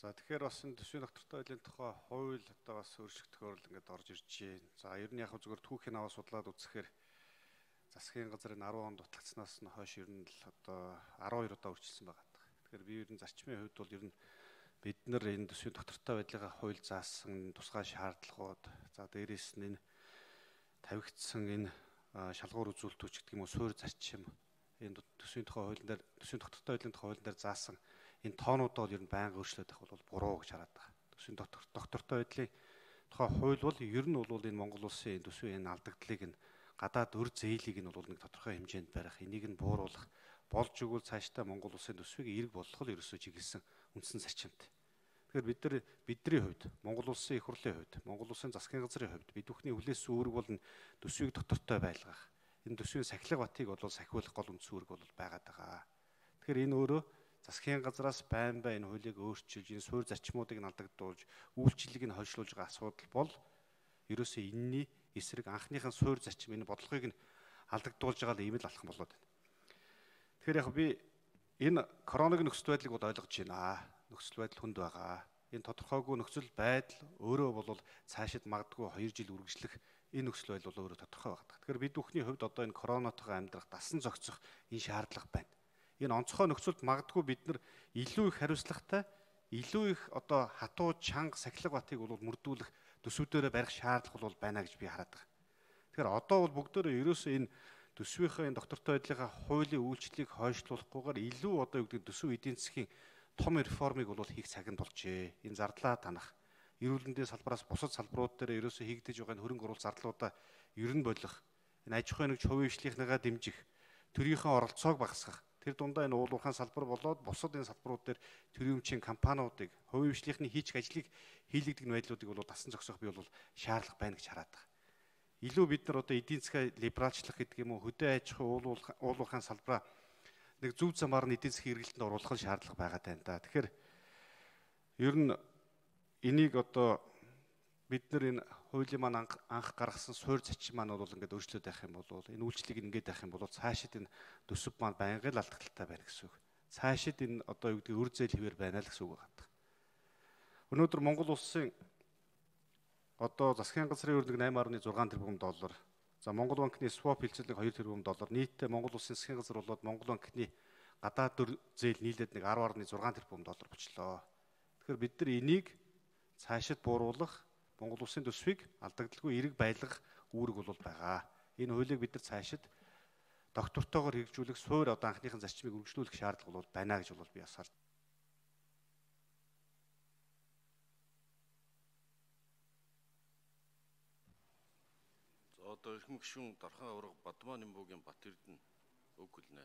За тэгэхээр бас энэ төсвийн доктортой байдлын тухай хууль одоо бас өөрчлөх тохиолдол ингээд орж ирж байна. За ер нь яг зүгээр түүхийн аваа судлаад үзэхээр засгийн газрын 10 онд дутлагдсанаас нь хойш ер нь л одоо 12 удаа өөрчилсөн байгаа. Тэгэхээр би ер нь зарчмын хувьд бол ер нь бид нар энэ төсвийн доктортой байдлынхаа хууль заасан тусгай шаардлагууд за дээрээс нь энэ тавигдсан энэ шалгуур үзүүлэлтүүч гэдэг юм уу суурь зарчим энэ төсвийн тухай хуулийн дээр төсвийн доктортой байдлын тухай хуулийн дээр заасан энэ тоонуудаа бол ер нь байнга өөрчлөлт авах бол буруу гэж хараад байгаа. Төсвийн доктортой байдлын тухай хууль бол ер нь бол энэ Монгол улсын төсвийн энэ алдагдлыг нь гадаад өр зээлийг нь бол нэг тодорхой хэмжээнд барих, энийг нь бууруулах, болж игэл цаашдаа Монгол улсын төсвийг эерэг болгох л ерөөсөө чиглэсэн үндсэн зарчимт. Тэгэхээр бид нар бидний хувьд, Монгол улсын их хурлын хувьд, Монгол улсын засгийн газрын хувьд бид бүхний хүлээс үүрэг бол төсвийг доктортой байлгах. Энэ төсвийн сахилга батыг бол сахиулах гол үндсэн үүрэг бол байгаад байгаа. Тэгэхээр энэ өөрөө засгийн газраас байн байн хуулийг өөрчилж энэ суурь зарчмуудыг алдагдуулж үйлчлэлийг нь хойшлуулж байгаа асуудал бол ерөөсөө энэний эсрэг анхныхан суурь зарчим энэ бодлогыг нь алдагдуулж байгаа л ийм л алхам болоод байна. Тэгэхээр яг би энэ коронавигийн нөхцөл байдлыг бол ойлгож байна. Нөхцөл байдал хүнд байгаа. Энэ тодорхойгүй нөхцөл байдал өөрөө бол цаашид магадгүй 2 жил үргэлжлэх энэ нөхцөл байдал өөрөө тодорхой байгаа. Тэгэхээр бид бүхний хувьд одоо энэ коронавитойгоо амьдрах, дасан зохицох энэ шаардлага байна энэ онцгой нөхцөлд магадгүй бид нар илүү их хариуцлагатай илүү их одоо хатуу чанга сахилга батыг бол мөрдүүлэх төсвүүдээрээ барих шаардлага бол байна гэж би хараад байгаа. Тэгэхээр одоо бол бүгдөө ерөөсөө энэ төсвийнхээ энэ доктортой байдлынхаа хуулийн үйлчлэлийг хойшлуулахгүйгээр илүү одоо юу гэдэг төсөв эдийн засгийн том реформыг бол хийх цагт болжээ. Энэ зардлаа танах, эрүүл мэндийн салбараас бусад салбарууд дээр ерөөсөө хийгдэж байгаа энэ хөрөнгө оруулалт зардлуудаа ер нь болох, энэ аж ахуйн нэгж хувийн хвшлийнхныгаа дэмжих, төрийнхөө оролцоог багасгах Тэр дундаа энэ уулуурхаан салбар болоод бусад энэ салбарууд дээр төрийн компаниудыг хувийн хвшлийнхний хийчих ажлыг хийлэгдэх байдлуудыг бол дасан зогсоох би бол шаардлага байна гэж хараад байгаа. Илүү бид нар одоо эдийн засгаа либералчлах гэдэг юм уу хөдөө аж ахуй уулуурхаан салбараа нэг зөв замаар нь эдийн засгийн эргэлтэнд оруулах шаардлага байгаа тань да. Тэгэхээр ер нь энийг одоо бид нар энэ хуулийн маань анх гаргасан суурь зочин маань бол ингээд өөрчлөлт байх юм бол энэ үйлчлэгийг ингээд байх юм бол цаашид энэ төсөв маань байнгын л алдагталтай байна гэсэн үг. Цаашид энэ одоо юу гэдэг үр зээл хിവэр байна л гэсэн үг байна. Өнөөдөр Монгол улсын одоо засгийн газрын өрнөг 8.6 тэрбум доллар. За Монгол банкны swap хилцэл нэг 2 тэрбум доллар. Нийтдээ Монгол улсын засгийн газар болоод Монгол банкны гадаад төр зээл нийлээд нэг 10.6 тэрбум доллар болчлоо. Тэгэхээр бид нар энийг цаашид бууруулах Монгол улсын төсвийг алдагдaltaгүй эрэг байлгах үүрэг бол байгаа. Энэ хуулийг бид нар цаашид доктортойгоор хэрэгжүүлэх суур одоо анхныхын зарчмыг үргэлжлүүлэх шаардлага бол байна гэж бол би асар. За одоо эрхэм гишүүн Дархан авраг Бадмаа Нимбугийн Бат Эрдэнэ үг хэлнэ.